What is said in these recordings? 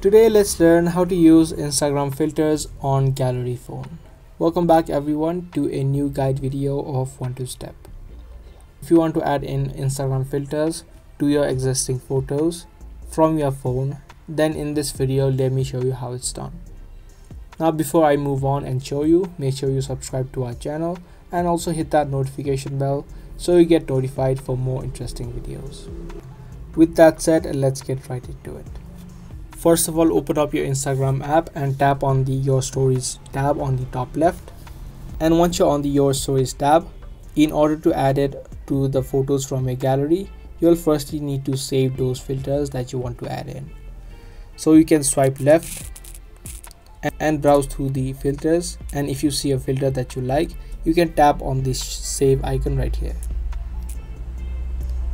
Today let's learn how to use Instagram filters on gallery phone. Welcome back everyone to a new guide video of one two step. If you want to add in Instagram filters to your existing photos from your phone then in this video let me show you how it's done. Now before I move on and show you make sure you subscribe to our channel and also hit that notification bell so you get notified for more interesting videos. With that said let's get right into it first of all open up your instagram app and tap on the your stories tab on the top left. And once you're on the your stories tab in order to add it to the photos from your gallery you'll firstly need to save those filters that you want to add in. So you can swipe left and browse through the filters. And if you see a filter that you like you can tap on this save icon right here.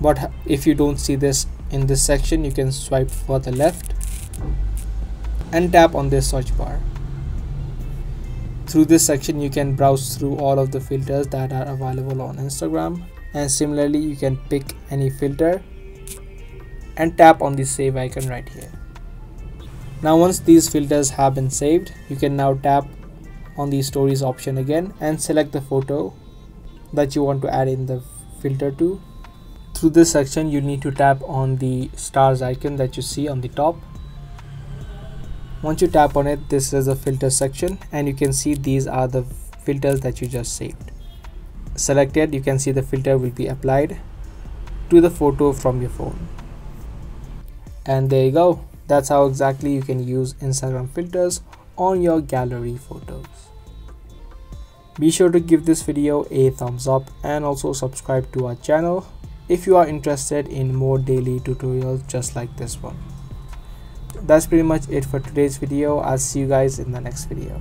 But if you don't see this in this section you can swipe for the left and tap on this search bar. Through this section you can browse through all of the filters that are available on Instagram and similarly you can pick any filter and tap on the save icon right here. Now once these filters have been saved you can now tap on the stories option again and select the photo that you want to add in the filter to. Through this section you need to tap on the stars icon that you see on the top once you tap on it this is a filter section and you can see these are the filters that you just saved. Selected you can see the filter will be applied to the photo from your phone. And there you go. That's how exactly you can use instagram filters on your gallery photos. Be sure to give this video a thumbs up and also subscribe to our channel if you are interested in more daily tutorials just like this one that's pretty much it for today's video. I'll see you guys in the next video